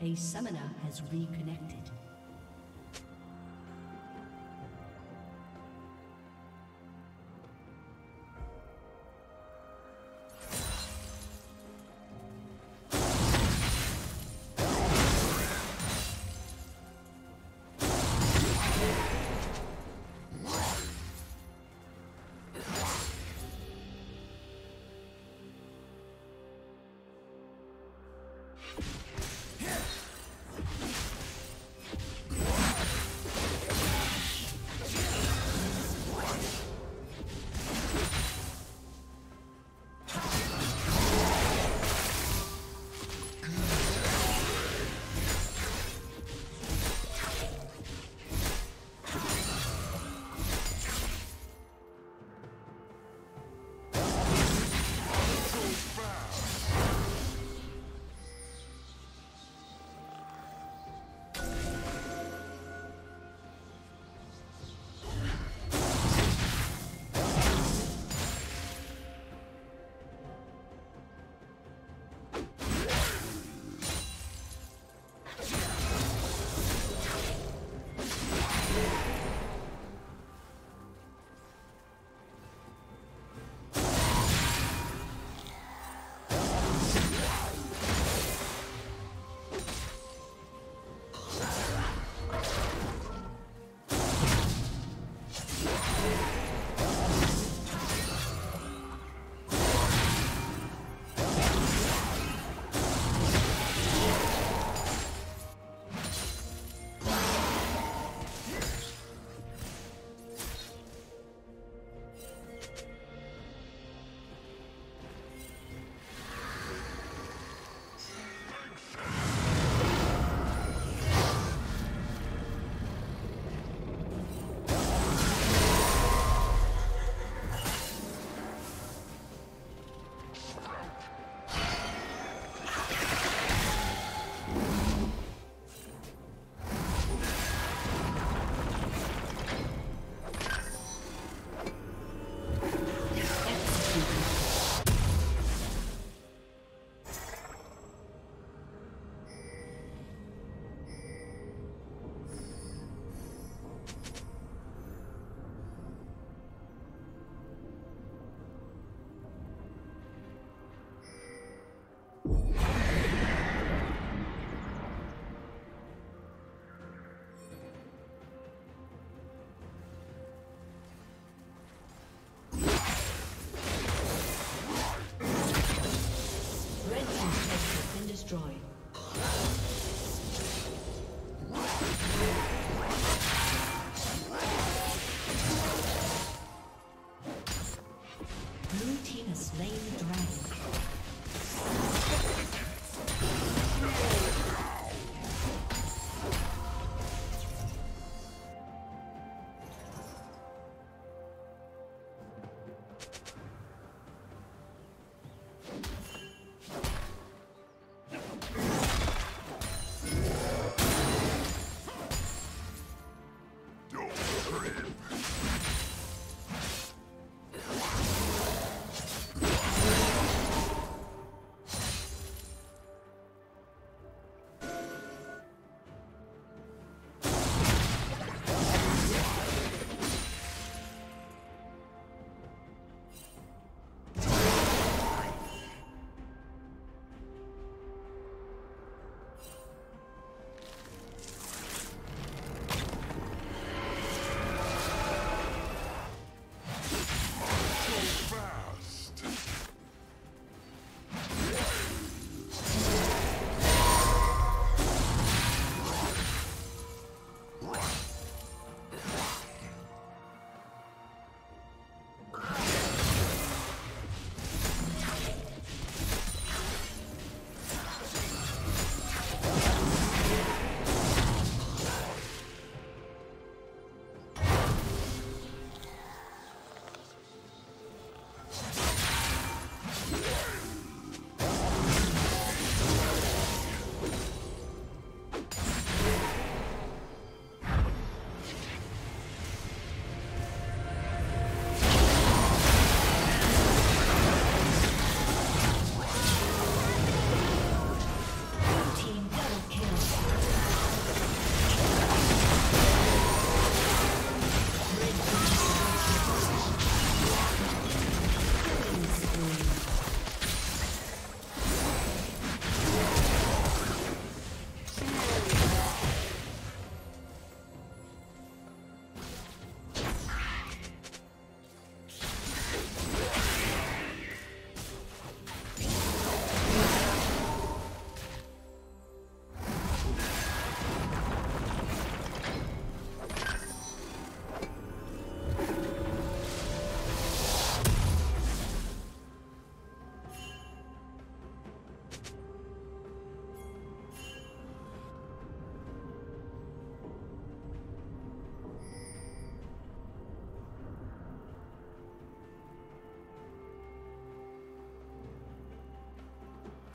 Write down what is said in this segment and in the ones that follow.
A summoner has reconnected. you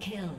Kill.